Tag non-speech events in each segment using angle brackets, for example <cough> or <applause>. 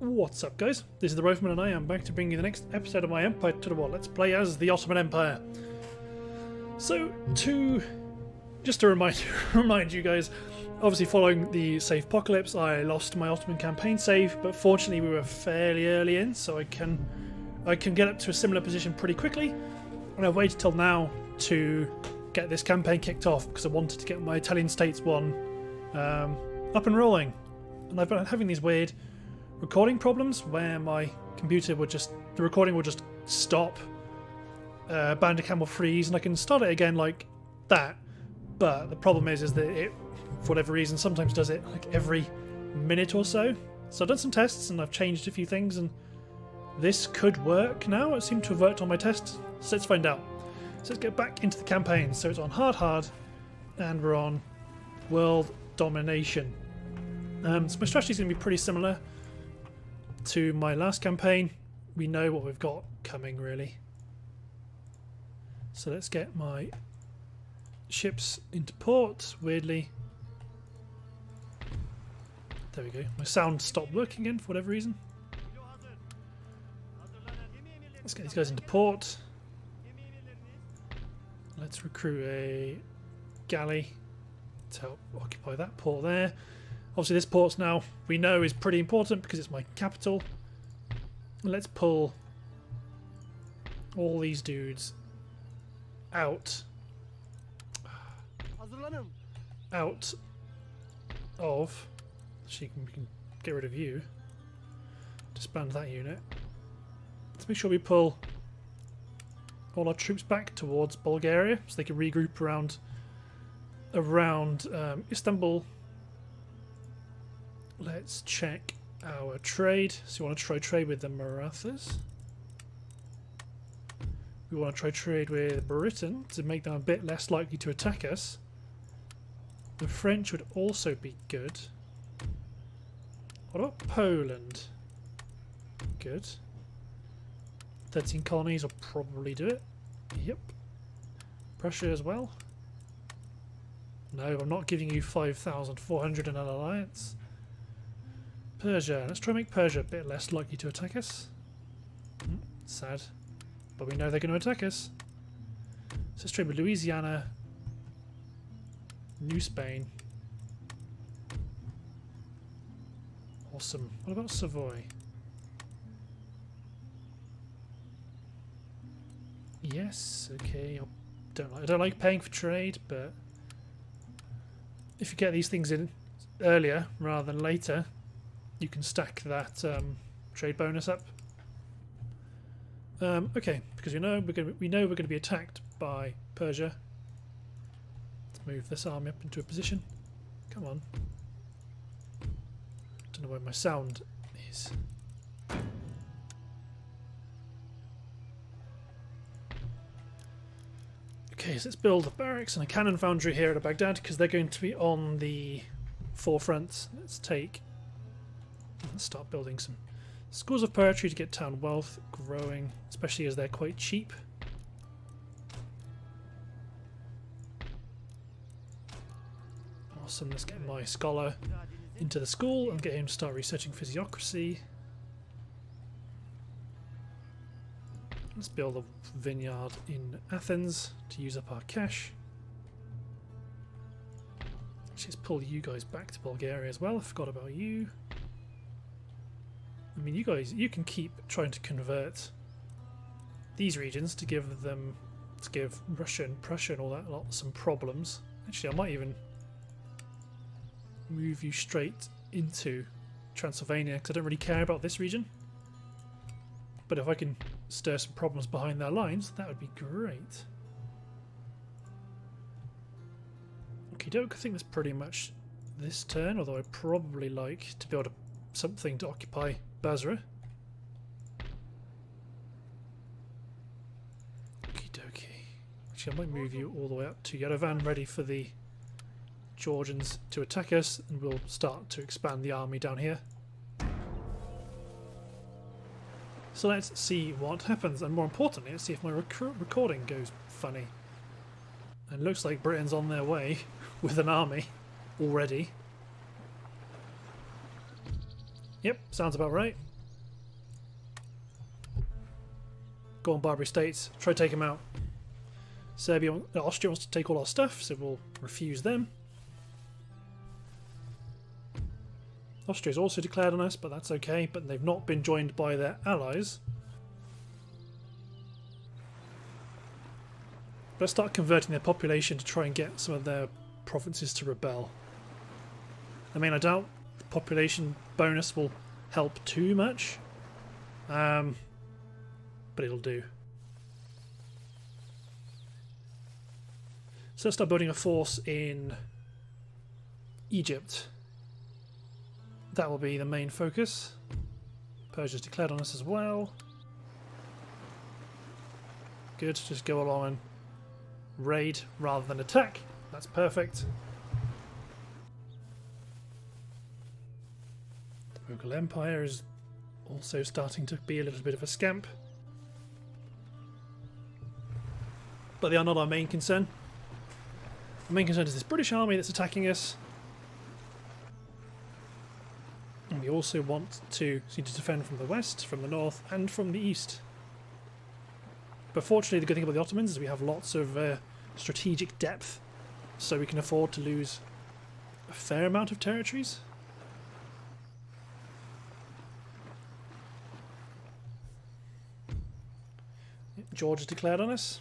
What's up guys? This is the Rifleman and I am back to bring you the next episode of my Empire Total War. Let's play as the Ottoman Empire. So, to... just to remind, <laughs> remind you guys, obviously following the save apocalypse I lost my Ottoman campaign save, but fortunately we were fairly early in, so I can I can get up to a similar position pretty quickly. And I've waited till now to get this campaign kicked off because I wanted to get my Italian States one um, up and rolling. And I've been having these weird recording problems where my computer would just the recording would just stop uh, Bandicam will freeze and I can start it again like that. But the problem is is that it for whatever reason sometimes does it like every minute or so. So I've done some tests and I've changed a few things and this could work now. It seemed to have worked on my test. So let's find out. So let's get back into the campaign. So it's on hard hard and we're on world domination. Um, so my strategy is going to be pretty similar to my last campaign, we know what we've got coming really. So let's get my ships into port, weirdly. There we go. My sound stopped working again for whatever reason. Let's get these guys into port. Let's recruit a galley to help occupy that port there. Obviously this port's now, we know, is pretty important because it's my capital. Let's pull all these dudes out. Out of... You can, can get rid of you. Disband that unit. Let's make sure we pull all our troops back towards Bulgaria so they can regroup around around um, Istanbul Let's check our trade. So we want to try trade with the Marathas. We want to try trade with Britain to make them a bit less likely to attack us. The French would also be good. What about Poland? Good. 13 colonies will probably do it. Yep. Prussia as well. No, I'm not giving you 5,400 in an alliance. Persia. Let's try and make Persia a bit less likely to attack us. Mm, sad. But we know they're going to attack us. So let's trade with Louisiana, New Spain. Awesome. What about Savoy? Yes, okay. I don't like, I don't like paying for trade, but if you get these things in earlier rather than later, you can stack that um, trade bonus up. Um, okay, because we know we're going to, we know we're going to be attacked by Persia. Let's move this army up into a position. Come on. Don't know where my sound is. Okay, so let's build a barracks and a cannon foundry here at Baghdad because they're going to be on the forefront. Let's take Let's start building some schools of poetry to get town wealth growing, especially as they're quite cheap. Awesome, let's get my scholar into the school and get him to start researching physiocracy. Let's build a vineyard in Athens to use up our cash. Let's pull you guys back to Bulgaria as well. I forgot about you. I mean, you guys, you can keep trying to convert these regions to give them, to give Russia and Prussia and all that lot some problems. Actually, I might even move you straight into Transylvania because I don't really care about this region. But if I can stir some problems behind their lines, that would be great. Okay, don't think that's pretty much this turn, although I'd probably like to build something to occupy Basra. Okie dokie. Actually, I might move you all the way up to Yerevan, ready for the Georgians to attack us, and we'll start to expand the army down here. So let's see what happens, and more importantly, let's see if my rec recording goes funny. And looks like Britain's on their way <laughs> with an army already. Yep, sounds about right. Go on, Barbary States. Try to take them out. Serbia, uh, Austria wants to take all our stuff, so we'll refuse them. Austria's also declared on us, but that's okay. But they've not been joined by their allies. Let's start converting their population to try and get some of their provinces to rebel. I mean, I doubt population bonus will help too much, um, but it'll do. So let's start building a force in Egypt. That will be the main focus. Persia's declared on us as well. Good, just go along and raid rather than attack. That's perfect. Mughal Empire is also starting to be a little bit of a scamp. But they are not our main concern. The main concern is this British army that's attacking us. And we also want to seem to defend from the west, from the north, and from the east. But fortunately, the good thing about the Ottomans is we have lots of uh, strategic depth, so we can afford to lose a fair amount of territories. Georgia declared on us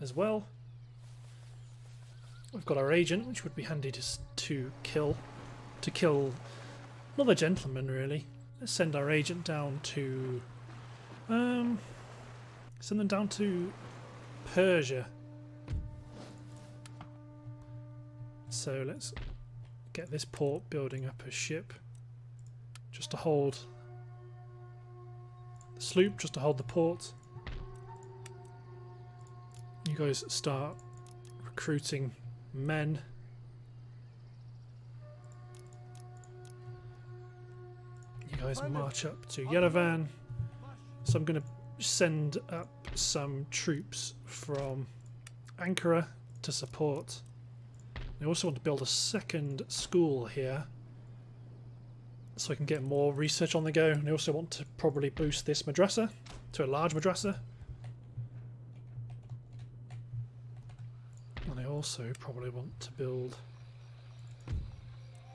as well. We've got our agent, which would be handy to, to kill. To kill another gentleman, really. Let's send our agent down to... Um, send them down to Persia. So let's get this port building up a ship. Just to hold the sloop, just to hold the port. You guys start recruiting men. You guys march up to Yerevan. So I'm going to send up some troops from Ankara to support. I also want to build a second school here so I can get more research on the go. And I also want to probably boost this madrasa to a large madrasa. Also probably want to build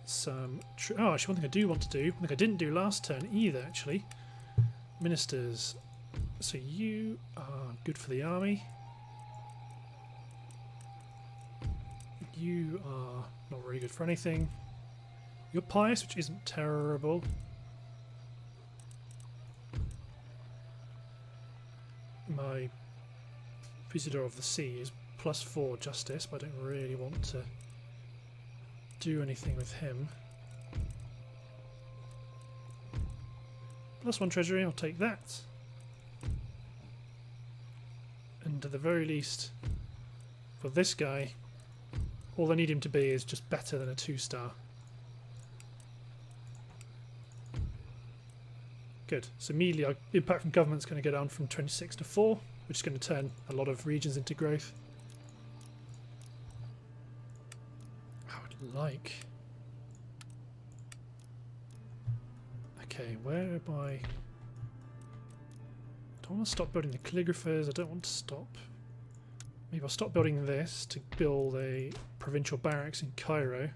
some... oh, actually one thing I do want to do, thing I didn't do last turn either actually, ministers. So you are good for the army. You are not really good for anything. You're pious, which isn't terrible. My visitor of the sea is plus 4 justice, but I don't really want to do anything with him. Plus 1 treasury, I'll take that. And at the very least, for this guy, all I need him to be is just better than a 2 star. Good. So immediately impact from government is going to go down from 26 to 4, which is going to turn a lot of regions into growth. Like. Okay, where am I? I don't want to stop building the calligraphers, I don't want to stop. Maybe I'll stop building this to build a provincial barracks in Cairo.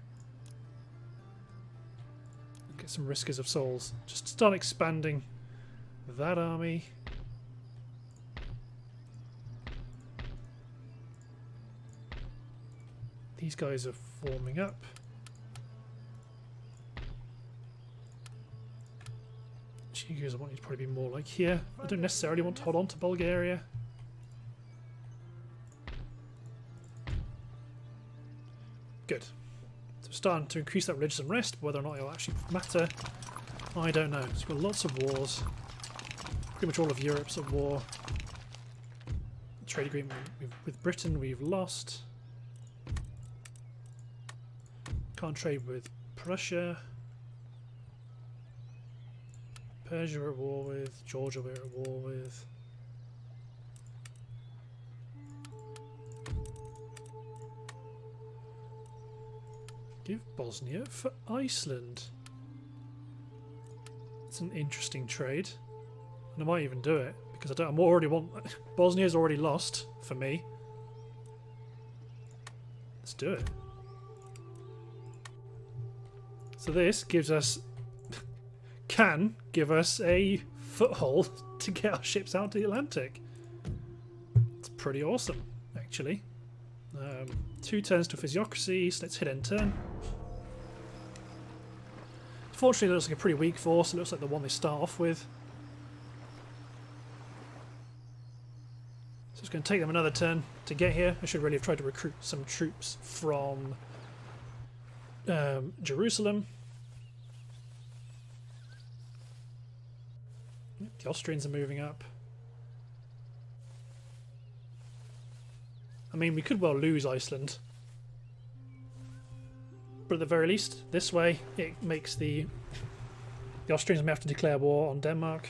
Get some Rescuers of Souls. Just start expanding that army. These guys are forming up. Chigos I want you to probably be more like here. I don't necessarily want to hold on to Bulgaria. Good. So starting to increase that religious unrest, whether or not it'll actually matter, I don't know. We've got lots of wars. Pretty much all of Europe's at war. Trade agreement with Britain we've lost. Can't trade with Prussia. Persia we're at war with. Georgia we're at war with. Give Bosnia for Iceland. It's an interesting trade. And I might even do it because I don't. I'm already want <laughs> Bosnia's already lost for me. Let's do it. So this gives us <laughs> can give us a foothold <laughs> to get our ships out to the Atlantic. It's pretty awesome, actually. Um, two turns to physiocracy, so let's hit end turn. Fortunately, it looks like a pretty weak force. It looks like the one they start off with. So it's going to take them another turn to get here. I should really have tried to recruit some troops from um, Jerusalem. The Austrians are moving up. I mean, we could well lose Iceland. But at the very least, this way, it makes the... The Austrians may have to declare war on Denmark,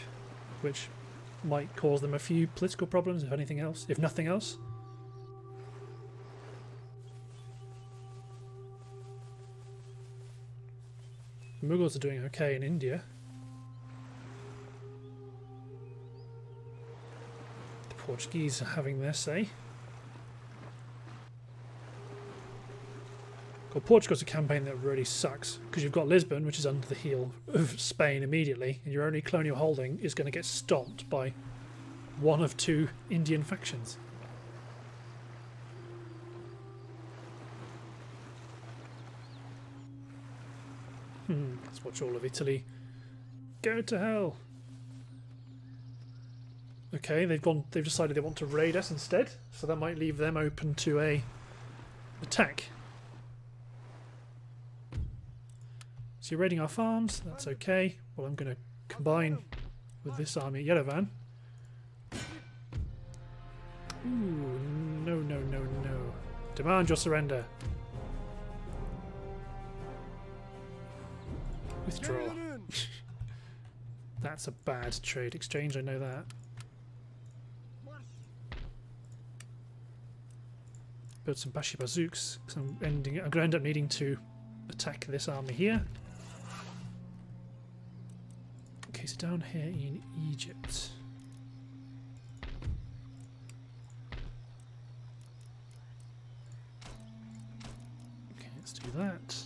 which might cause them a few political problems, if anything else, if nothing else. Mughals are doing okay in India. The Portuguese are having their say. Well, Portugal's a campaign that really sucks because you've got Lisbon, which is under the heel of Spain immediately, and your only colonial holding is going to get stomped by one of two Indian factions. Hmm. let's watch all of Italy go to hell. Okay, they've gone. They've decided they want to raid us instead, so that might leave them open to a attack. So you're raiding our farms. That's okay. Well, I'm going to combine with this army at Yerevan. Ooh, no, no, no, no. Demand your surrender. Withdraw. <laughs> That's a bad trade exchange, I know that. Build some Bashi bazouks, because I'm ending I'm gonna end up needing to attack this army here. Okay, so down here in Egypt. Okay, let's do that.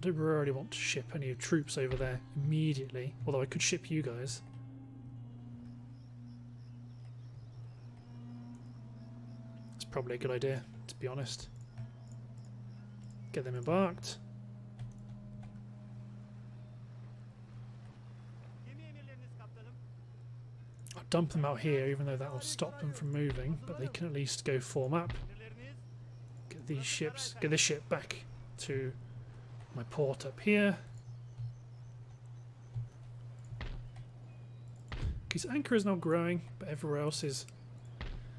I don't really want to ship any troops over there immediately. Although I could ship you guys. It's probably a good idea, to be honest. Get them embarked. I'll dump them out here, even though that will stop them from moving. But they can at least go form up. Get these ships. Get this ship back to my port up here. Because Ankara is not growing, but everywhere else is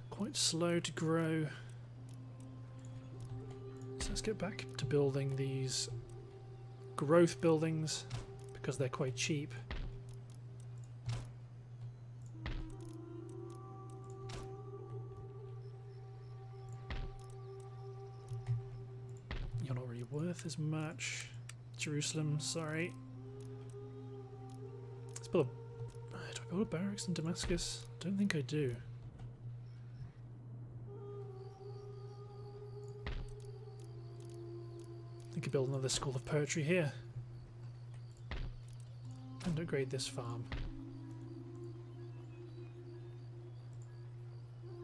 quite slow to grow. So let's get back to building these growth buildings because they're quite cheap. Worth as much. Jerusalem, sorry. Let's build a, do I build a barracks in Damascus? don't think I do. I could build another school of poetry here. And upgrade this farm.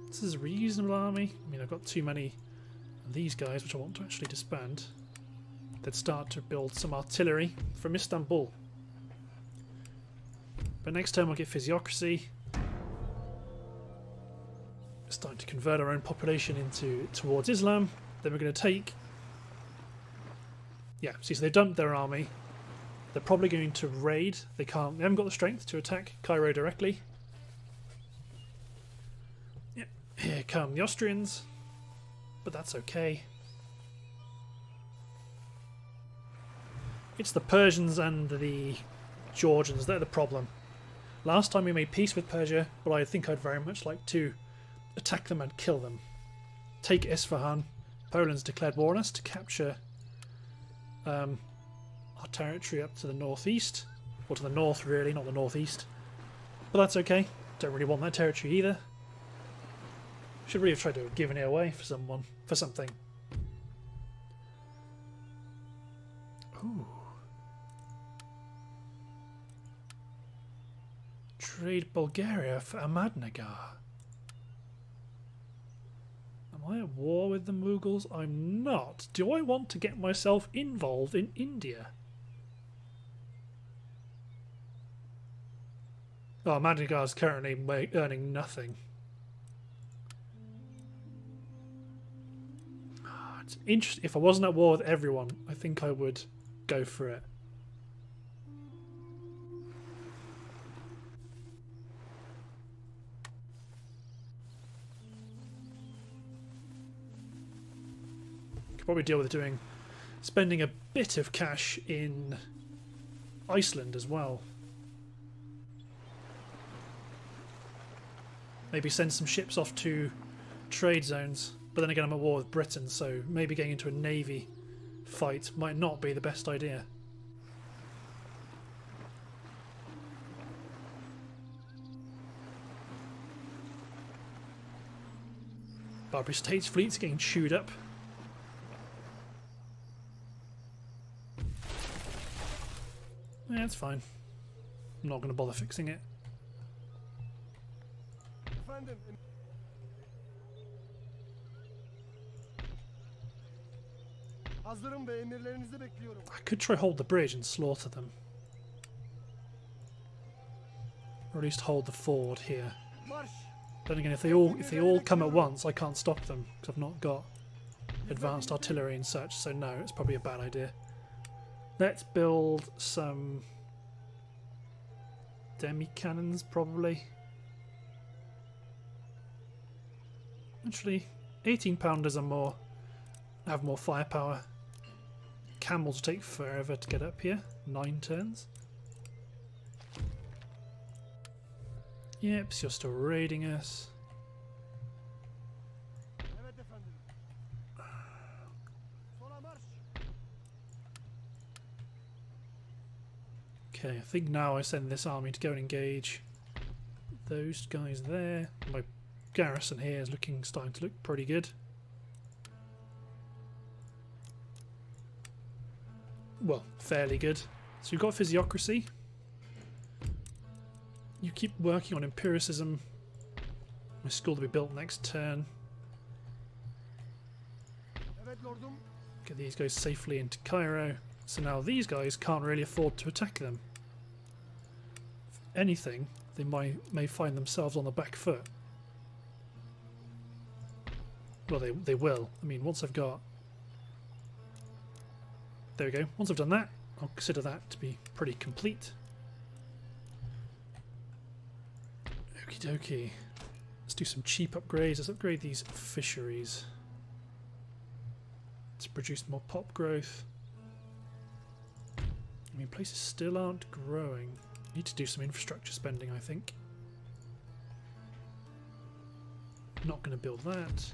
This is a reasonable army. I mean, I've got too many of these guys, which I want to actually disband. They'd start to build some artillery from Istanbul. But next time I'll get physiocracy. Starting to convert our own population into towards Islam. Then we're going to take yeah, see, so they dumped their army. They're probably going to raid. They can't. They haven't got the strength to attack Cairo directly. Yeah, here come the Austrians, but that's okay. It's the Persians and the Georgians. that are the problem. Last time we made peace with Persia, but I think I'd very much like to attack them and kill them. Take Isfahan. Poland's declared war on us to capture um, our territory up to the northeast. Or to the north, really, not the northeast. But that's okay. Don't really want that territory either. Should really have tried to have given it away for someone, for something. Ooh. Trade Bulgaria for Ahmadnagar. Am I at war with the Mughals? I'm not. Do I want to get myself involved in India? Oh, is currently earning nothing. Ah, it's interesting. If I wasn't at war with everyone, I think I would go for it. Probably deal with doing spending a bit of cash in Iceland as well. Maybe send some ships off to trade zones. But then again, I'm at war with Britain, so maybe getting into a navy fight might not be the best idea. Barbary States fleet's getting chewed up. Yeah, it's fine. I'm not going to bother fixing it. Hazırım ve emirlerinizi bekliyorum. I could try hold the bridge and slaughter them. Or at least hold the ford here. Then again, if they all if they all come at once, I can't stop them because I've not got advanced artillery and such. So no, it's probably a bad idea. Let's build some demi cannons, probably. Actually, 18 pounders are more have more firepower camels take forever to get up here. Nine turns. Yep, so you're still raiding us. Okay, I think now I send this army to go and engage those guys there. My garrison here is looking starting to look pretty good. well, fairly good. So you've got physiocracy. You keep working on empiricism. My school to be built next turn. Get these guys safely into Cairo. So now these guys can't really afford to attack them. Anything, they might may find themselves on the back foot. Well, they, they will. I mean, once I've got there we go. Once I've done that, I'll consider that to be pretty complete. Okie dokie. Let's do some cheap upgrades. Let's upgrade these fisheries to produce more pop growth. I mean, places still aren't growing. Need to do some infrastructure spending, I think. Not going to build that.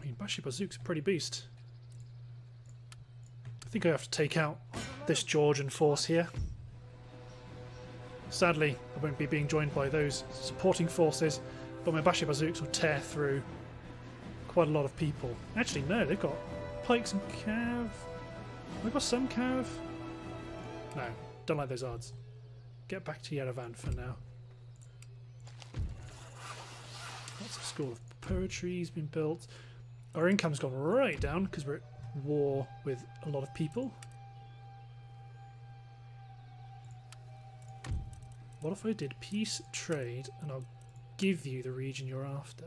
I mean, Bashi Bazouk's a pretty beast. I think I have to take out this Georgian force here. Sadly, I won't be being joined by those supporting forces, but my Bashi Bazouks will tear through quite a lot of people. Actually, no, they've got pikes and cav. They've got some cav. No, don't like those odds. Get back to Yerevan for now. Lots of school of poetry's been built. Our income's gone right down because we're at war with a lot of people. What if I did peace, trade, and I'll give you the region you're after?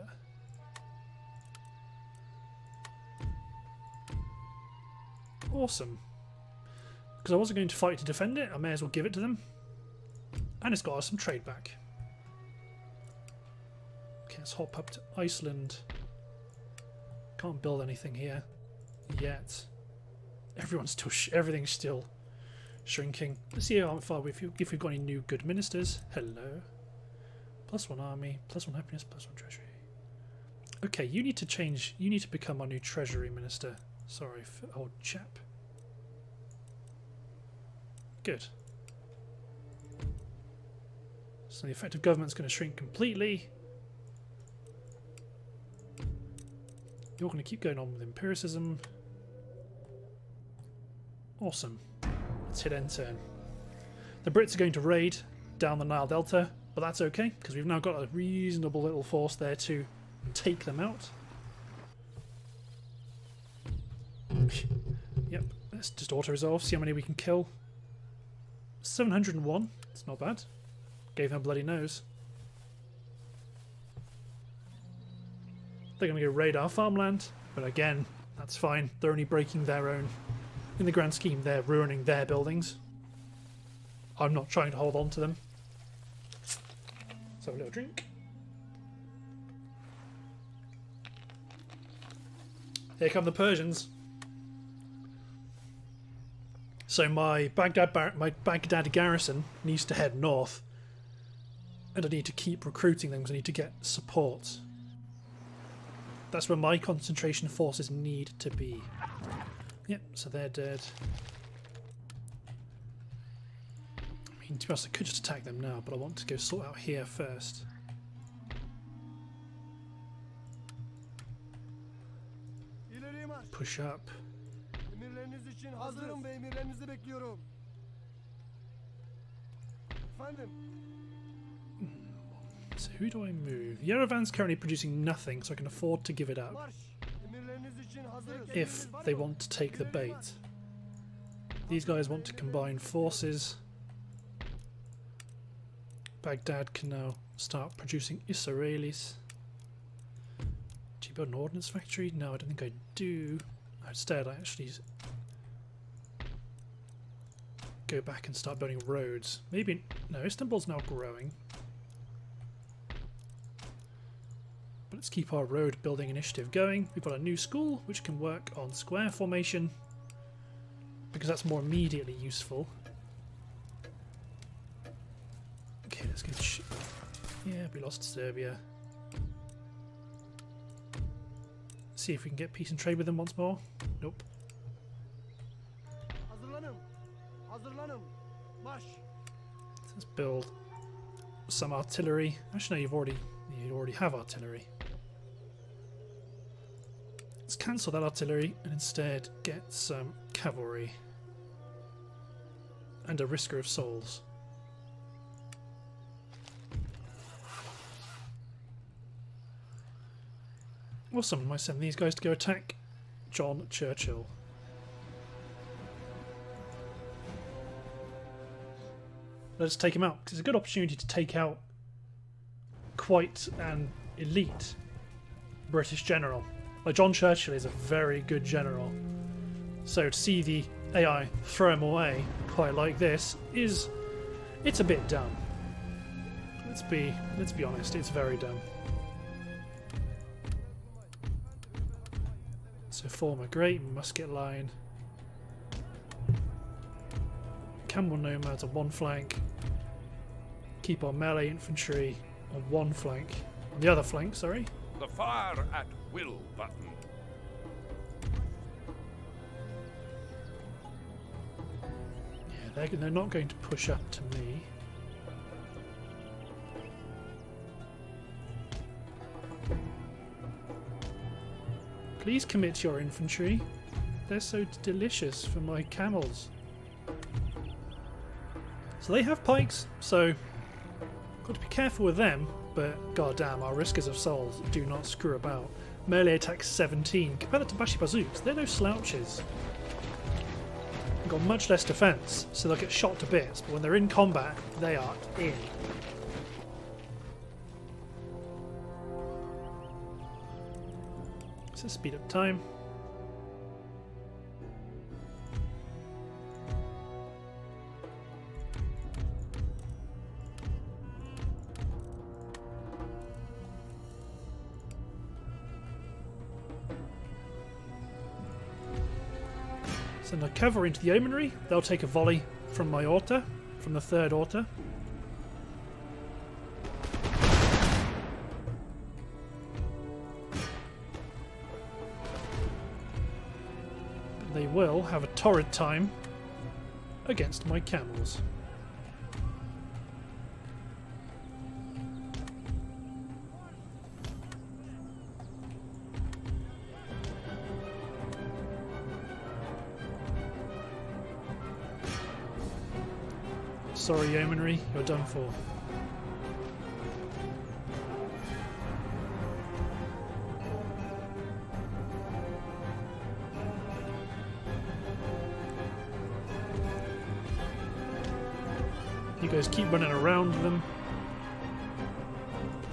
Awesome. Because I wasn't going to fight to defend it, I may as well give it to them. And it's got us some trade back. Okay, let's hop up to Iceland. Can't build anything here yet. Everyone's still everything's still shrinking. Let's see how far we've if we've got any new good ministers. Hello. Plus one army, plus one happiness, plus one treasury. Okay, you need to change. You need to become our new treasury minister. Sorry, old chap. Good. So the effective government's going to shrink completely. You're going to keep going on with empiricism. Awesome. Let's hit end turn. The Brits are going to raid down the Nile Delta, but that's okay because we've now got a reasonable little force there to take them out. yep, let's just auto-resolve, see how many we can kill. 701, it's not bad. Gave him a bloody nose. They're going to go raid our farmland, but again, that's fine. They're only breaking their own. In the grand scheme, they're ruining their buildings. I'm not trying to hold on to them. So a little drink. Here come the Persians. So my Baghdad my Baghdad garrison needs to head north, and I need to keep recruiting them because I need to get support. That's where my concentration forces need to be. Yep, so they're dead. I mean, to be honest, I could just attack them now, but I want to go sort out here first. Push up. Için hazırım ve emirlerinizi bekliyorum. Efendim. So who do I move? Yerevan's currently producing nothing, so I can afford to give it up. If they want to take the bait. These guys want to combine forces. Baghdad can now start producing Israelis. Do you build an ordnance factory? No, I don't think I do. Instead, I actually go back and start building roads. Maybe, no, Istanbul's now growing. But let's keep our road building initiative going. We've got a new school which can work on square formation because that's more immediately useful. Okay, let's go. yeah, we lost Serbia. See if we can get peace and trade with them once more. Nope. Let's build some artillery. Actually, no, you've already you already have artillery. Let's cancel that artillery and instead get some cavalry and a rescuer of souls. Someone might send these guys to go attack John Churchill. Let's take him out because it's a good opportunity to take out quite an elite British general. Like John Churchill is a very good general. So to see the AI throw him away quite like this is it's a bit dumb. Let's be let's be honest, it's very dumb. So form a great musket line. Camel nomads on one flank. Keep our melee infantry on one flank. On the other flank, sorry. The fire at will button. Yeah, they're, they're not going to push up to me. Please commit your infantry. They're so delicious for my camels. So they have pikes, so got to be careful with them but goddamn, our Rescuers of Souls do not screw about. Melee attack 17. Compare that to Bashi Bazouks, they're no slouches. They've got much less defense, so they'll get shot to bits, but when they're in combat, they are in. So speed up time. cover into the Yeomanry. They'll take a volley from my altar, from the third altar. They will have a torrid time against my camels. Sorry, Yeomanry, you're done for. You guys keep running around them.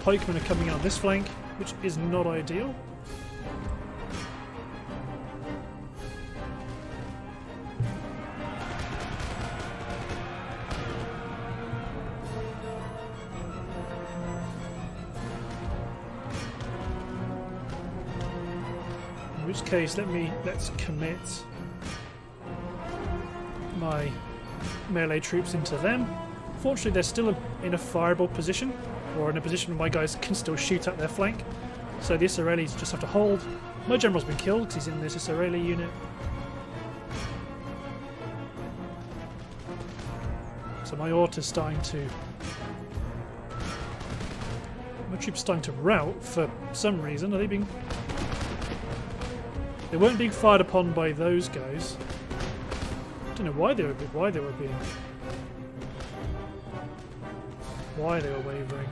Pikemen are coming out this flank, which is not ideal. Case, let me let's commit my melee troops into them. Fortunately, they're still in a fireable position, or in a position where my guys can still shoot at their flank. So the Israelis just have to hold. My general's been killed because he's in this Israeli unit. So my is starting to... My troops starting to rout for some reason. Are they being... They weren't being fired upon by those guys. I don't know why they were why they were being why they were wavering.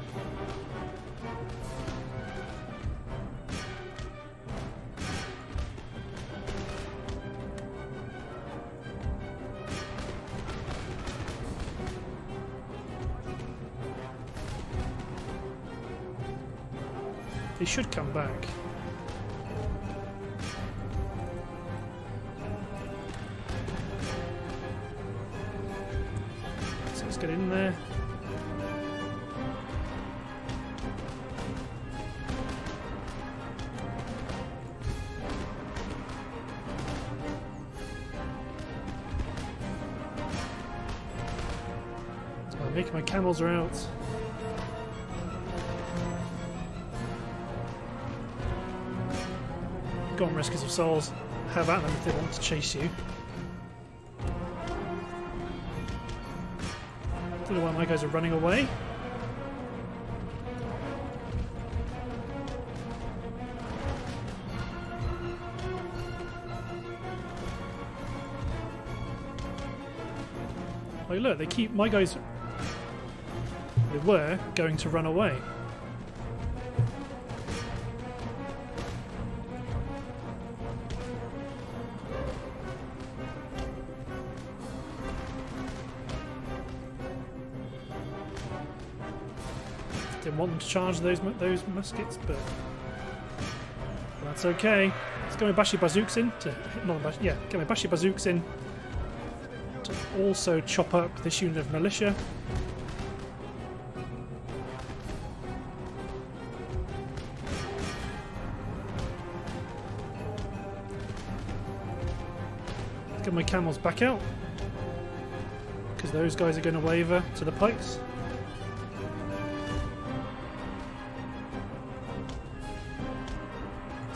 Go on, Rescuers of Souls. Have at them if they want to chase you. Don't know why my guys are running away. Like, look, they keep my guys. They were going to run away. To charge those those muskets, but that's okay. Let's get my Bashi bazouks in to not yeah, get my Bashi bazouks in to also chop up this unit of militia. Get my camels back out because those guys are going to waver to the pikes.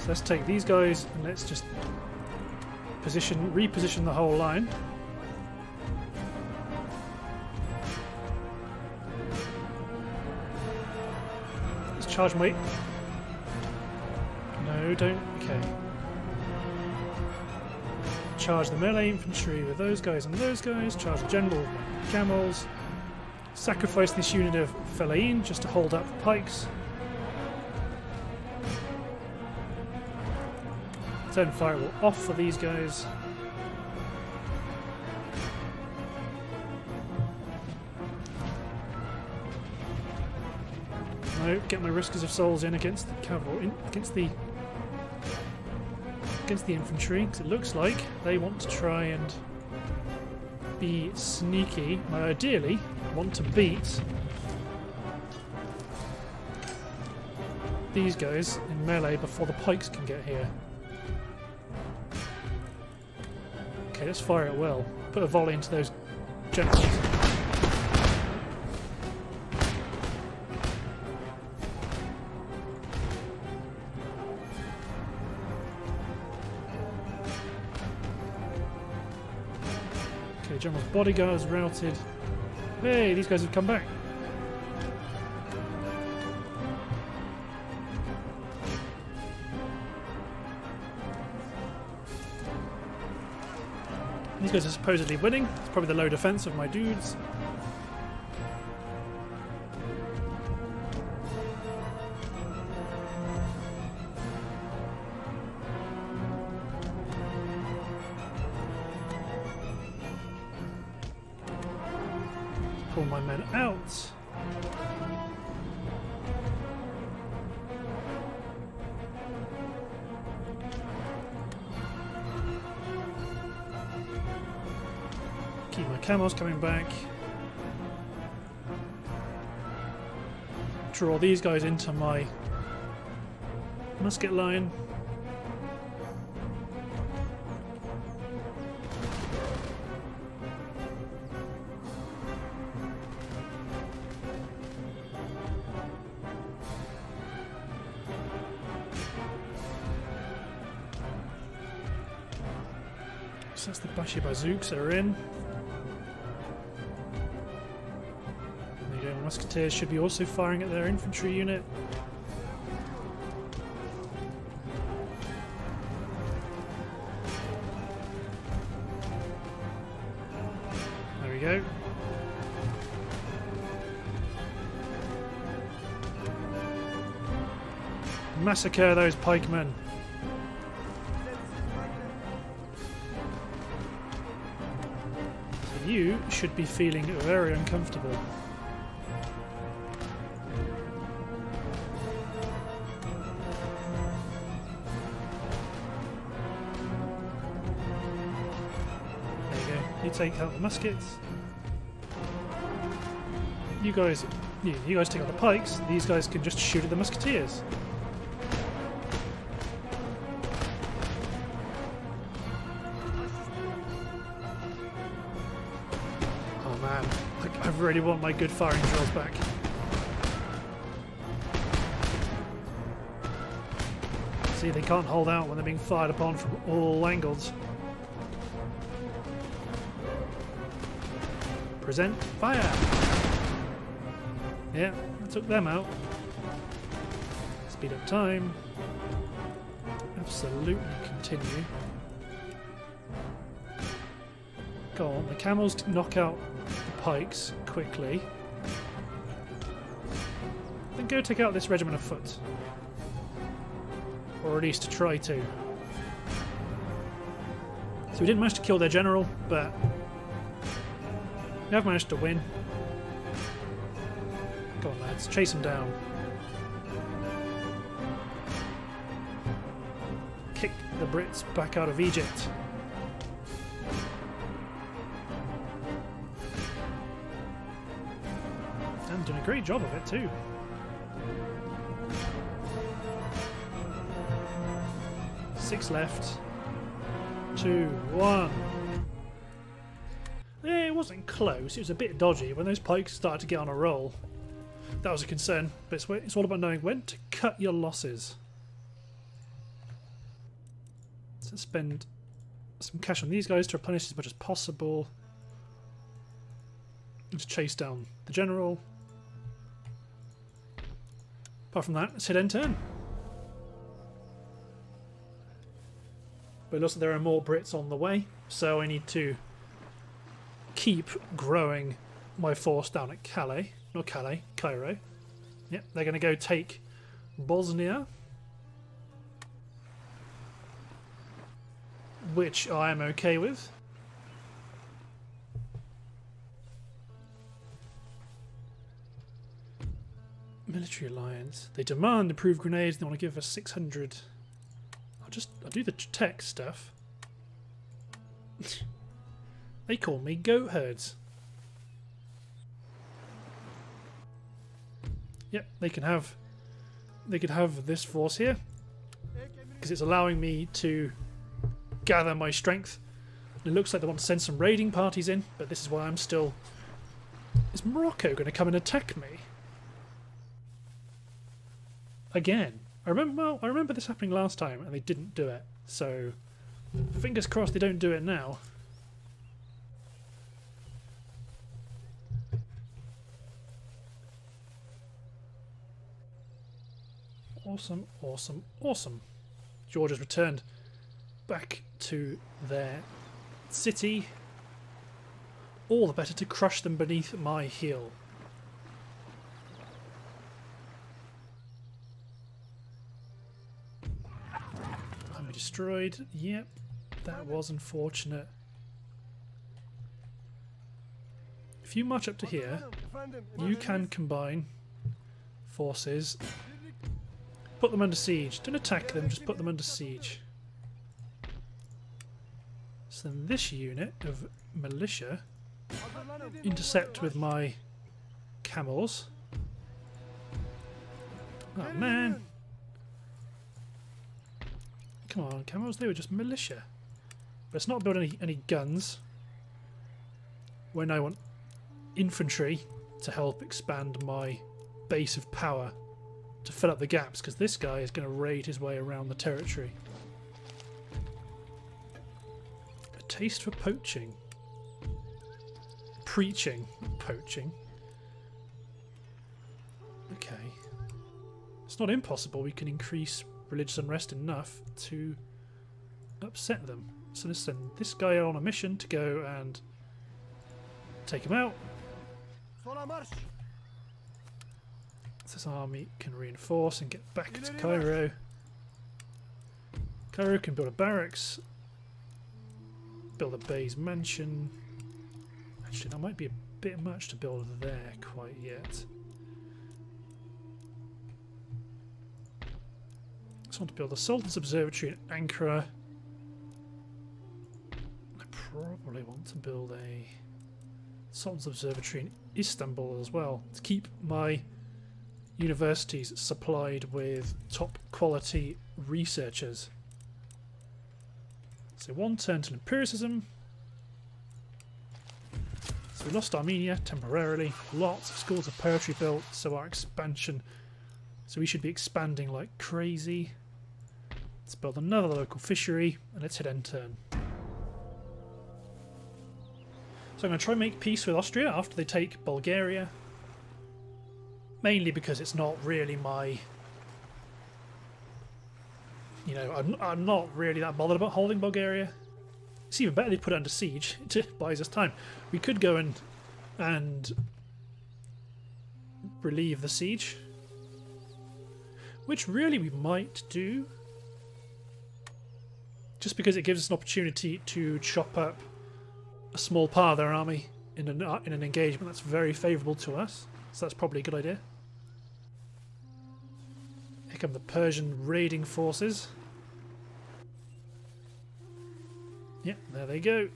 Let's take these guys and let's just position, reposition the whole line. Let's charge my. No, don't. Okay. Charge the melee infantry with those guys and those guys. Charge the general camels. Sacrifice this unit of Fellain just to hold up the pikes. Turn fire at will off for these guys. No, get my Rescuers of Souls in against the cavalry, against the against the infantry, because it looks like they want to try and be sneaky. I ideally want to beat these guys in melee before the pikes can get here. Okay, let's fire at will. Put a volley into those generals. Okay, General's bodyguards routed. Hey, these guys have come back. Guys are supposedly winning. It's probably the low defense of my dudes. Coming back. Draw these guys into my musket line. That's the Bashi Bazouks are in. Go, Musketeers should be also firing at their infantry unit. There we go. Massacre those pikemen. You should be feeling very uncomfortable. Take out the muskets. You guys, you, you guys take out the pikes. These guys can just shoot at the musketeers. Oh man, I, I really want my good firing drills back. See, they can't hold out when they're being fired upon from all angles. Present fire! Yeah, I took them out. Speed up time. Absolutely continue. Go on, the camels knock out the pikes quickly. Then go take out this regiment of foot. Or at least try to. So we didn't manage to kill their general, but have managed to win. Go on lads, chase them down. Kick the Brits back out of Egypt. And doing a great job of it too. Six left. Two, one. Wasn't close. It was a bit dodgy. When those pikes started to get on a roll, that was a concern. But it's, it's all about knowing when to cut your losses. So spend some cash on these guys to replenish as much as possible. To chase down the general. Apart from that, it's hit end turn. But it looks like there are more Brits on the way, so I need to keep growing my force down at Calais. Not Calais, Cairo. Yep, they're going to go take Bosnia. Which I am okay with. Military alliance. They demand improved grenades. They want to give us 600. I'll just I'll do the tech stuff. <laughs> they call me goat herds. Yep, they can have they could have this force here because it's allowing me to gather my strength. It looks like they want to send some raiding parties in, but this is why I'm still. Is Morocco going to come and attack me? Again. I remember well, I remember this happening last time and they didn't do it. So fingers crossed they don't do it now. Awesome, awesome, awesome. George has returned back to their city. All the better to crush them beneath my heel. I'm destroyed. Yep, that was unfortunate. If you march up to here, you can combine forces, put them under siege. Don't attack them, just put them under siege. So then this unit of militia intercept with my camels. Oh man! Come on, camels, they were just militia. Let's not build any, any guns when I want infantry to help expand my base of power to fill up the gaps because this guy is going to raid his way around the territory. A taste for poaching. Preaching, poaching. Okay. It's not impossible we can increase religious unrest enough to upset them. So let's send this guy on a mission to go and take him out. This army can reinforce and get back to Cairo. Cairo can build a barracks, build a base mansion. Actually, that might be a bit much to build there quite yet. I want to build a Sultan's Observatory in Ankara. I probably want to build a Sultan's Observatory in Istanbul as well to keep my universities supplied with top quality researchers. So one turn to empiricism. So we lost Armenia temporarily. Lots of schools of poetry built, so our expansion. So we should be expanding like crazy. Let's build another local fishery and let's hit end turn. So I'm going to try and make peace with Austria after they take Bulgaria. Mainly because it's not really my... You know, I'm, I'm not really that bothered about holding Bulgaria. It's even better they put it under siege. <laughs> It buys us time. We could go and, and relieve the siege. Which really we might do. Just because it gives us an opportunity to chop up a small part of their army in an, in an engagement that's very favourable to us. So that's probably a good idea. Here come the Persian raiding forces. Yep, there they go.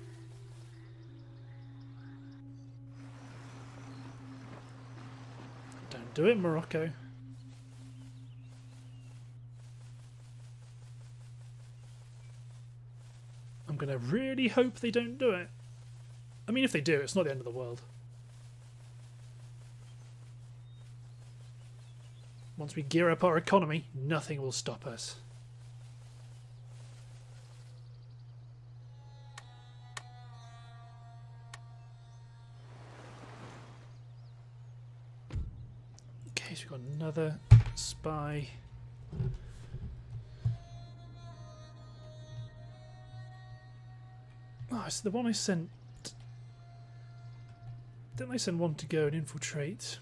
Don't do it, Morocco. I'm going to really hope they don't do it. I mean, if they do, it's not the end of the world. Once we gear up our economy, nothing will stop us. Okay, so we've got another spy. Ah, oh, it's the one I sent didn't I send one to go and infiltrate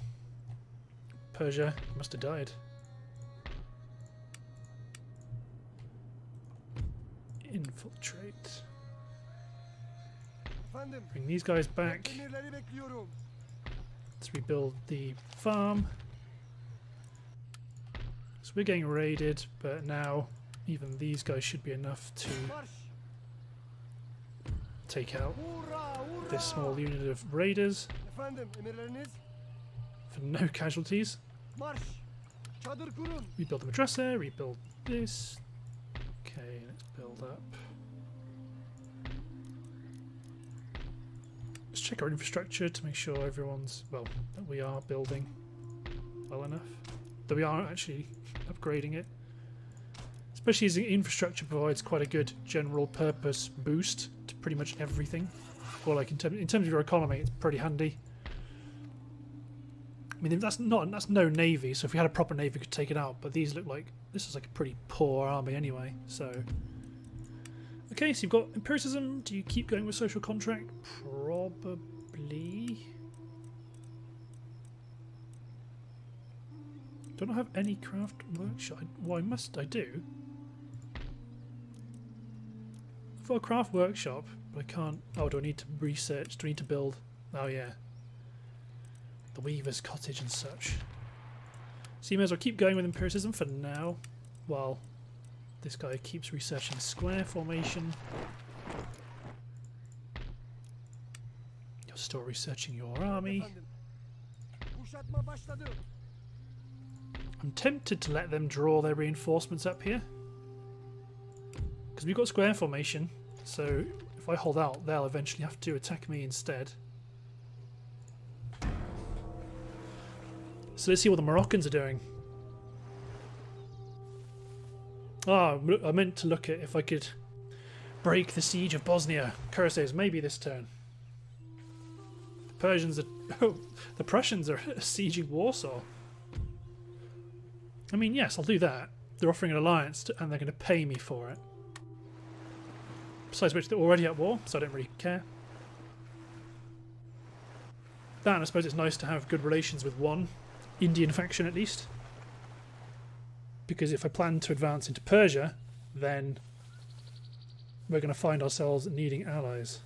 Persia? Must have died. Infiltrate. Bring these guys back. Let's rebuild the farm. So we're getting raided, but now even these guys should be enough to take out this small unit of raiders. For no casualties. Rebuild the madrasa, rebuild this. Okay, let's build up. Let's check our infrastructure to make sure everyone's, well, that we are building well enough. That we are actually upgrading it. Especially as the infrastructure provides quite a good general purpose boost to pretty much everything. Or like in, term, in terms of your economy, it's pretty handy. I mean, that's not that's no navy. So if we had a proper navy, we could take it out. But these look like this is like a pretty poor army anyway. So okay, so you've got empiricism. Do you keep going with social contract? Probably. Don't I have any craft workshop? Well, I must. I do. Got a craft workshop, but I can't. Oh, do I need to research? Do I need to build? Oh yeah, the weaver's cottage and such. So you may as well keep going with empiricism for now, while this guy keeps researching square formation. You're still researching your army. I'm tempted to let them draw their reinforcements up here. Because we've got square formation, so if I hold out, they'll eventually have to attack me instead. So let's see what the Moroccans are doing. Ah, I meant to look at if I could break the siege of Bosnia. Kura says maybe this turn. The Persians are. <laughs> Oh, the Prussians are <laughs> sieging Warsaw. I mean, yes, I'll do that. They're offering an alliance to, and they're going to pay me for it. Besides which, they're already at war, so I don't really care. That, I suppose it's nice to have good relations with one Indian faction at least. Because if I plan to advance into Persia, then we're going to find ourselves needing allies.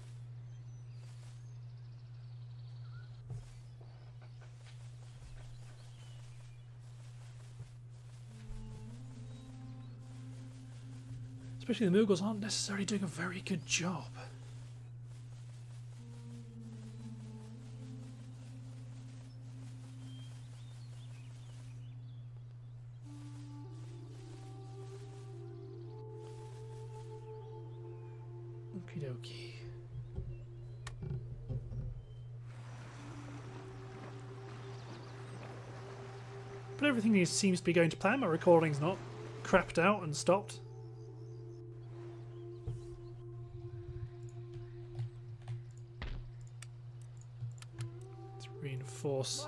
Especially the Mughals aren't necessarily doing a very good job. Dokie. But everything seems to be going to plan. My recording's not crapped out and stopped. Let's reinforce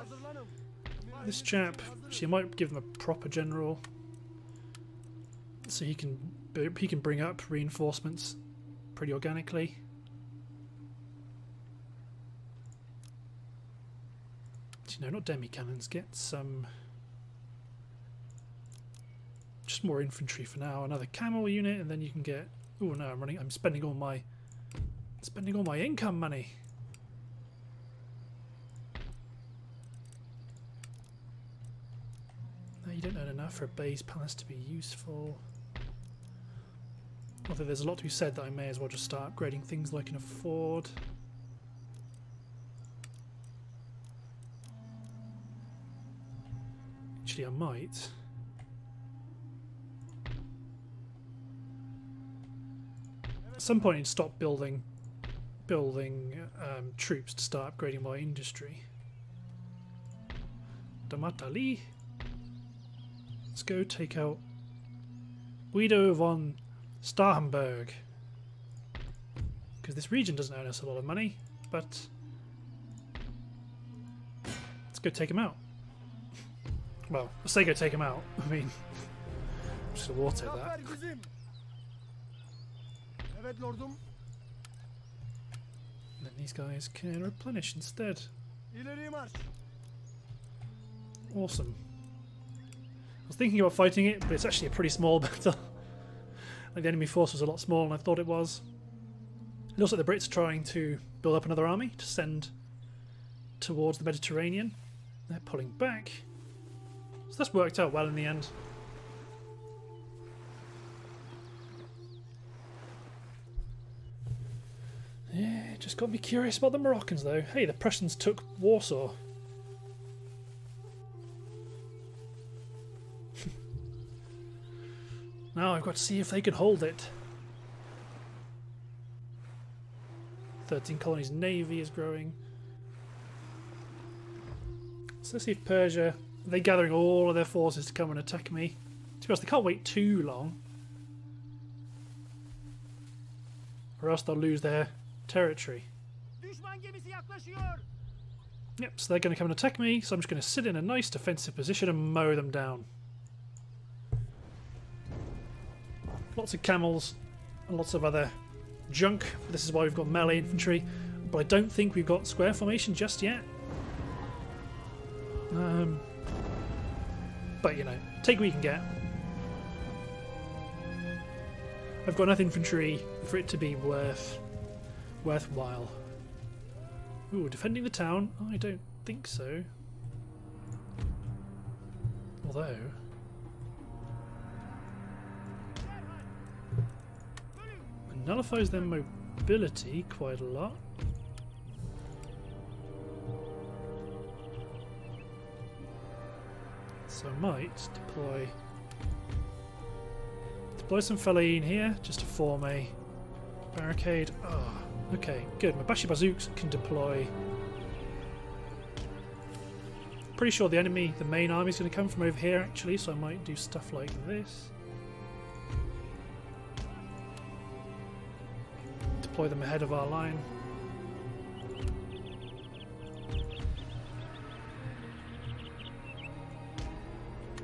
this chap. She might give him a proper general, so he can he can bring up reinforcements pretty organically. You know, not demi cannons. Get some, just more infantry for now. Another camel unit, and then you can get. Oh no, I'm running. I'm spending all my spending all my income money. No, you don't earn enough for a base palace to be useful. Although there's a lot to be said that I may as well just start upgrading things I can afford. Actually, I might. At some point, I'd stop building, building um, troops to start upgrading my industry. Damat Ali. Let's go take out Guido von Starhemberg. Because this region doesn't earn us a lot of money, but let's go take him out. Well, I say go take him out. <laughs> I mean, just that. Bizim. Evet lordum. And then these guys can replenish instead. Awesome. I was thinking about fighting it, but it's actually a pretty small <laughs> battle. Like the enemy force was a lot smaller than I thought it was. Looks like the Brits are trying to build up another army to send towards the Mediterranean. They're pulling back. So that's worked out well in the end. Yeah, just got me curious about the Moroccans though. Hey, the Prussians took Warsaw. Now I've got to see if they can hold it. 13 colonies navy is growing. So let's see if Persia... Are they gathering all of their forces to come and attack me? To be honest, they can't wait too long. Or else they'll lose their territory. Yep, so they're going to come and attack me, so I'm just going to sit in a nice defensive position and mow them down. Lots of camels and lots of other junk. This is why we've got melee infantry, but I don't think we've got square formation just yet. Um, but you know, take what you can get. I've got enough infantry for it to be worth worthwhile. Ooh, defending the town? I don't think so. Although... nullifies their mobility quite a lot. So I might deploy deploy some fellahin here just to form a barricade. Oh, okay, good. My Bashi Bazouks can deploy. Pretty sure the enemy, the main army, is going to come from over here actually, so I might do stuff like this. Deploy them ahead of our line.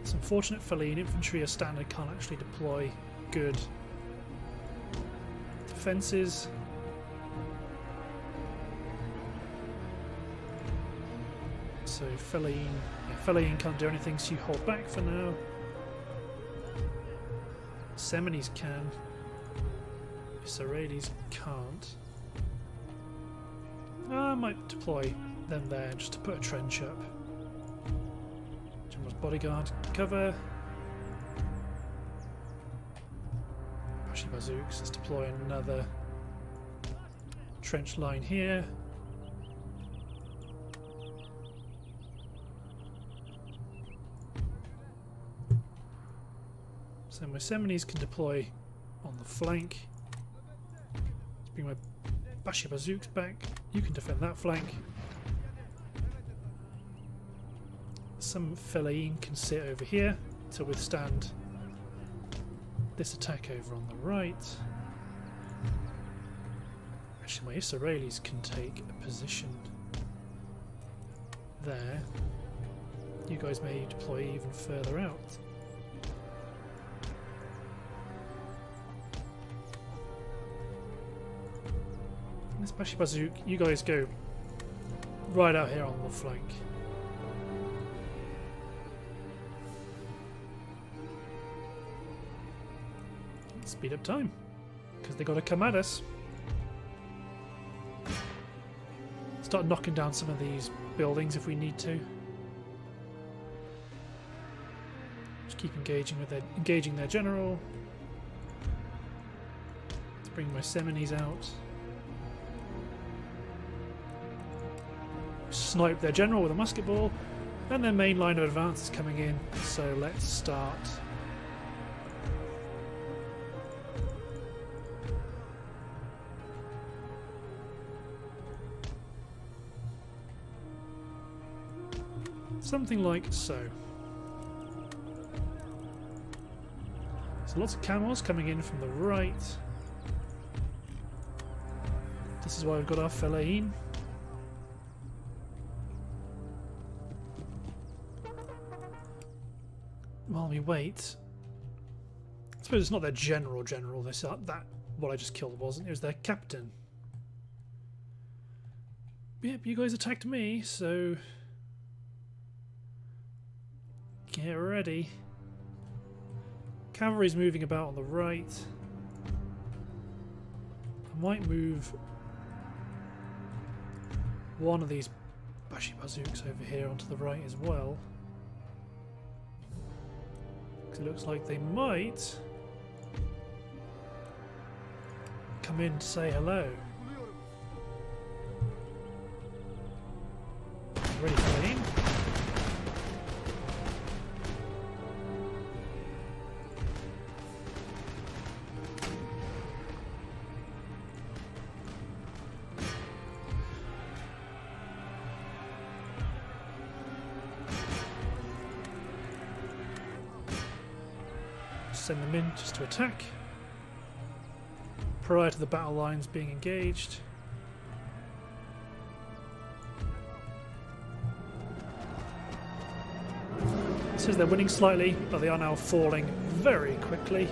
It's unfortunate for fellahin infantry as standard can't actually deploy good defences. So fellahin, yeah, fellahin can't do anything, so you hold back for now. Seminis can. Israelis can't. I might deploy them there just to put a trench up. General's bodyguard cover. Bashi bazouks. Let's deploy another trench line here. So my Seminis can deploy on the flank. My Bashi bazouks back. You can defend that flank. Some fellahin can sit over here to withstand this attack over on the right. Actually, my Israelis can take a position there. You guys may deploy even further out. Bashi Bazouk, you guys go right out here on the flank. Speed up time, because they got to come at us. Start knocking down some of these buildings if we need to. Just keep engaging with their engaging their general. Let's bring my Seminis out. Snipe their general with a musket ball, and their main line of advance is coming in. So let's start. Something like so. So lots of camels coming in from the right. This is why we've got our fellahin. Wait, I suppose it's not their general general. This uh, that what I just killed wasn't. It was their captain. Yep, you guys attacked me, so get ready. Cavalry's moving about on the right. I might move one of these Bashi Bazouks over here onto the right as well. It looks like they might come in to say hello. in just to attack prior to the battle lines being engaged. It says they're winning slightly, but they are now falling very quickly.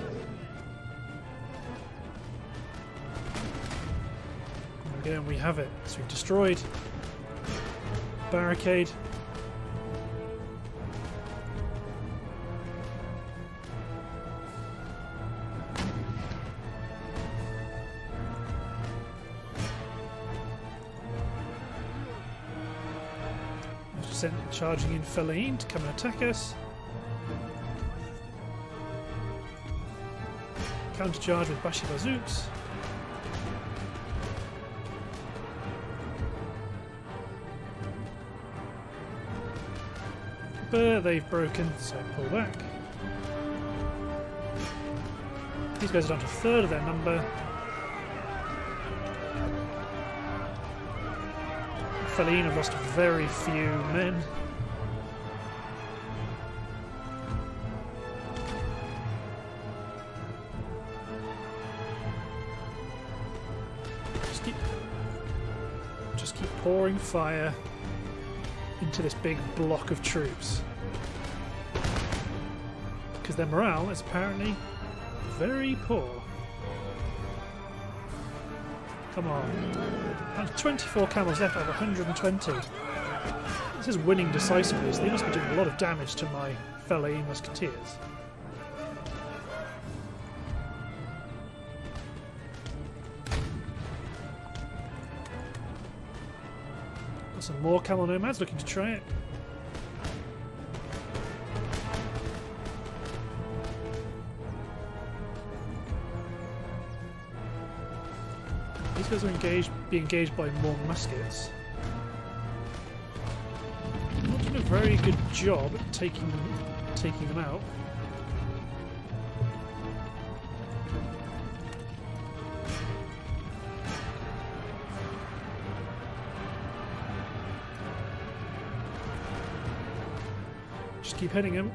And again, we have it. So we've destroyed barricade. Charging in Fellahin to come and attack us. Countercharge with Bashi Bazouks. But they've broken, so pull back. These guys are down to a third of their number. Fellahin have lost very few men. Pouring fire into this big block of troops. Because their morale is apparently very poor. Come on. And 24 camels left out of 120. This is winning decisively, so they must be doing a lot of damage to my fellow musketeers. Some more camel nomads looking to try it. These guys are engaged, be engaged by more muskets. Not doing a very good job at taking taking them out. Hitting him.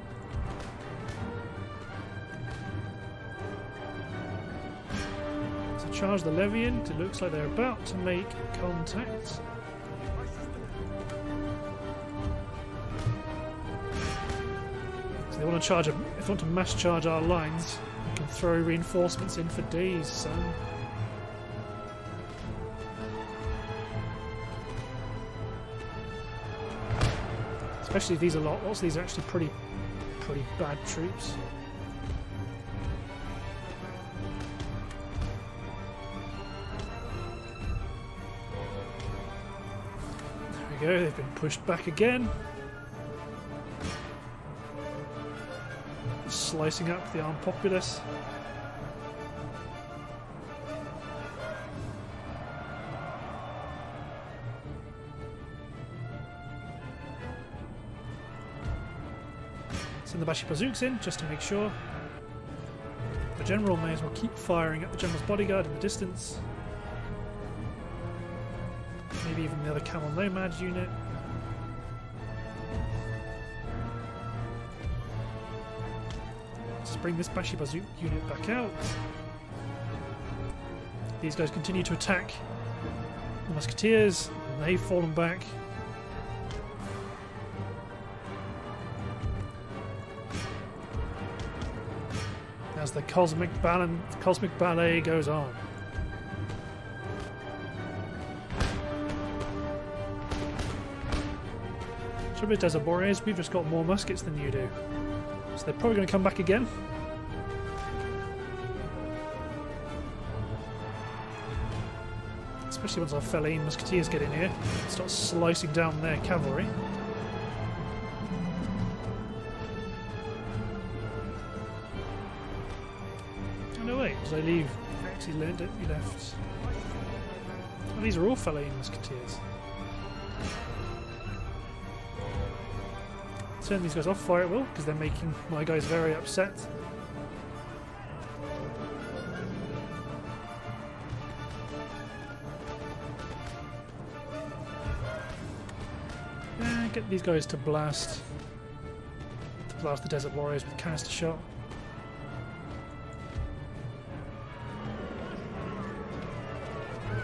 So charge the Levian. It looks like they're about to make contact. So they want to charge. If they want to mass charge our lines, we can throw reinforcements in for days, son. Especially these are lot. Lots of these are actually pretty, pretty bad troops. There we go. They've been pushed back again. Slicing up the armed populace. The Bashi Bazouks in just to make sure. The General may as well keep firing at the General's bodyguard in the distance. Maybe even the other Camel Nomad unit. Let's bring this Bashi Bazouk unit back out. These guys continue to attack the Musketeers, and they've fallen back. The cosmic, balance, cosmic ballet goes on. Trouble is, Desert Warriors, we've just got more muskets than you do. So they're probably going to come back again. Especially once our Fellahin musketeers get in here start slicing down their cavalry. I leave? Actually learned it, we left. Oh, these are all Fellahin musketeers. Turn these guys off, fire at will, because they're making my guys very upset. Yeah, get these guys to blast to blast the Desert Warriors with canister shot.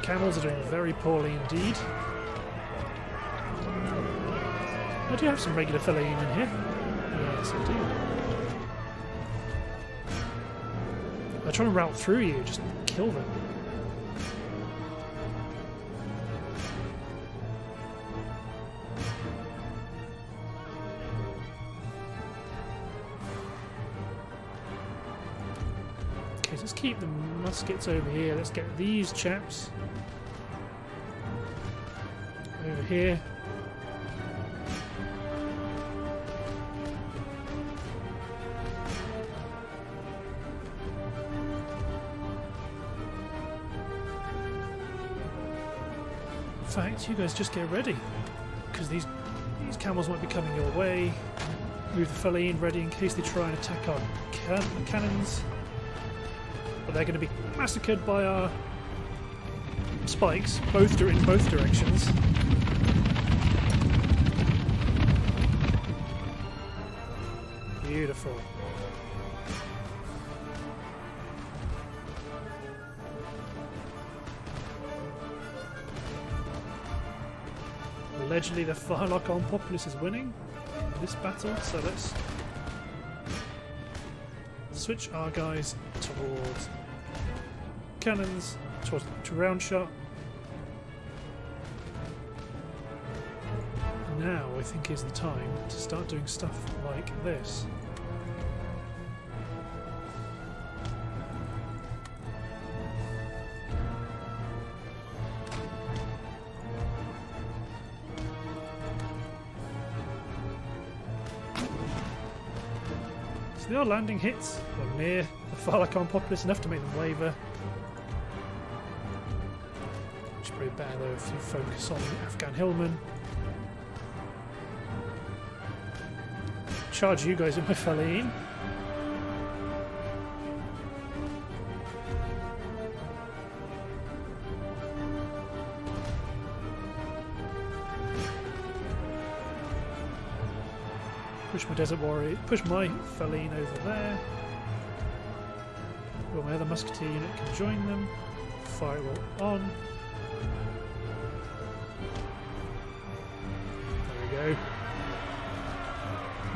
Camels are doing very poorly indeed. I do have some regular Fellahin in here. Yes, I do. They're trying to route through you, just kill them. The muskets over here. Let's get these chaps over here. In fact, you guys just get ready, because these these camels might be coming your way. Move the Fellahin ready in case they try and attack our can- cannons. But they're going to be massacred by our spikes, both in both directions. Beautiful. Allegedly, the Farlakon populace is winning this battle, so let's switch our guys towards cannons, towards to round shot. Now I think is the time to start doing stuff like this. So they are landing hits or near the Farlakon populace enough to make them waver. Probably better though if you focus on Afghan hillmen. Charge you guys with my Fellahin. Push my Desert Warrior, push my Fellahin over there. Well, my other Musketeer unit can join them. Firewall on.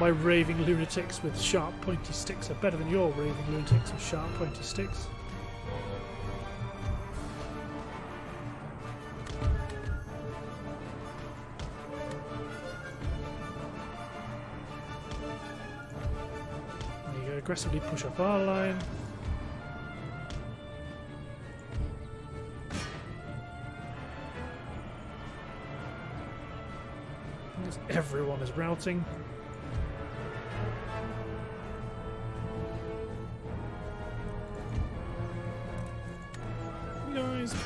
My raving lunatics with sharp pointy sticks are better than your raving lunatics with sharp pointy sticks. There you aggressively push up our line. Everyone is routing.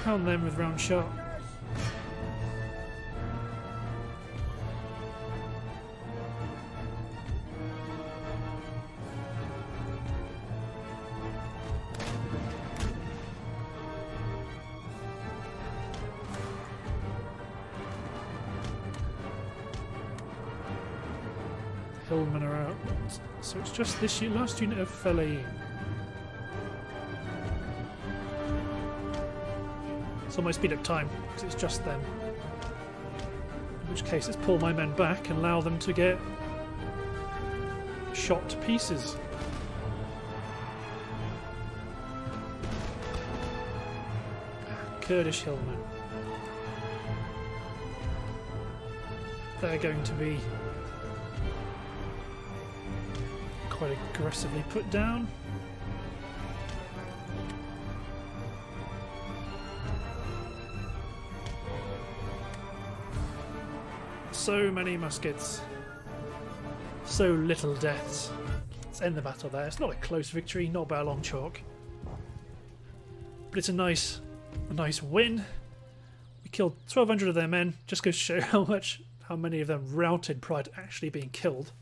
Pound them with round shot. Hillmen are out. So it's just this last unit of Fellahin. So I might speed up time because it's just them. In which case, let's pull my men back and allow them to get shot to pieces. Kurdish hillmen. They're going to be quite aggressively put down. So many muskets. So little deaths. Let's end the battle there. It's not a close victory, not by a long chalk. But it's a nice a nice win. We killed 1200 of their men, just goes to show how much how many of them routed prior to actually being killed.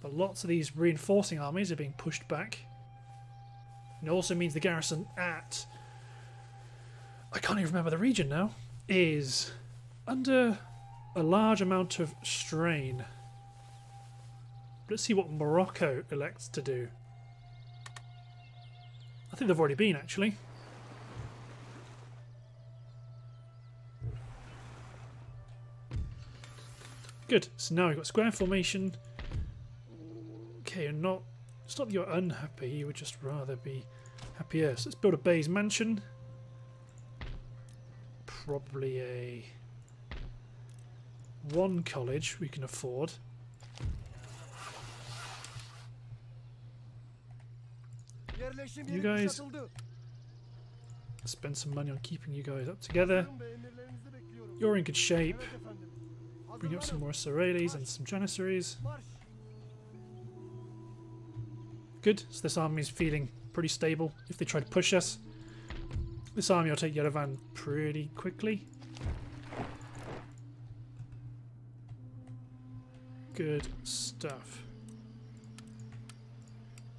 But lots of these reinforcing armies are being pushed back. It also means the garrison at I can't even remember the region now is under a large amount of strain. Let's see what Morocco elects to do. I think they've already been actually. Good. So now we've got square formation. Okay, and not. It's not that you're unhappy. You would just rather be happier. So let's build a base mansion. Probably a one college we can afford. You guys- Spend some money on keeping you guys up together. Buyurun bey, emirlerinizi bekliyorum. You're in good shape. Bring up some more Sorales and some Janissaries. Good. So this army is feeling pretty stable. If they try to push us, this army will take Yerevan pretty quickly. Good stuff.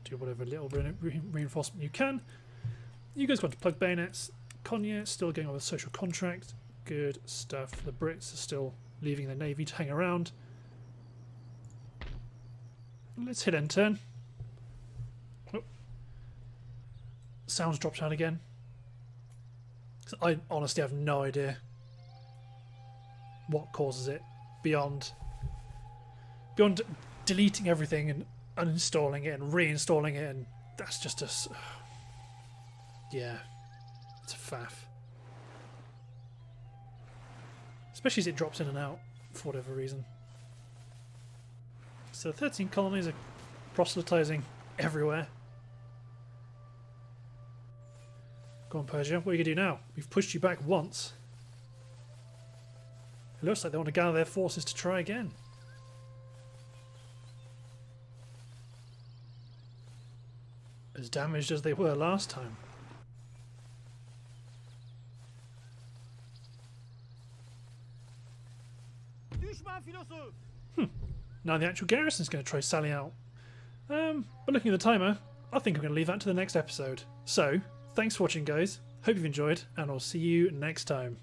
Do whatever little re re reinforcement you can. You guys want to plug bayonets. Konya still going on with social contract. Good stuff. The Brits are still leaving their navy to hang around. Let's hit end turn. sounds dropped out again. I honestly have no idea what causes it beyond beyond deleting everything and uninstalling it and reinstalling it and that's just a. <sighs> yeah it's a faff especially as it drops in and out for whatever reason so 13 colonies are proselytizing everywhere Go on, Persia. What are you going to do now? We've pushed you back once. It looks like they want to gather their forces to try again. As damaged as they were last time. Filosu. Now the actual garrison's going to try sally out. Um, but looking at the timer, I think I'm going to leave that to the next episode. So, thanks for watching, guys. Hope you've enjoyed, and I'll see you next time.